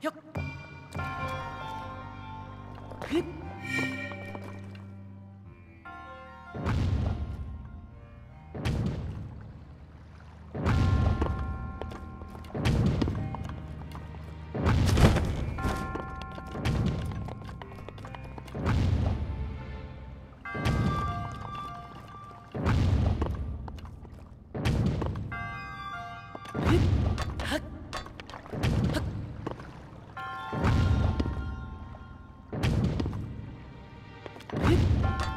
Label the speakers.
Speaker 1: hiếp
Speaker 2: hiếp
Speaker 3: Ih!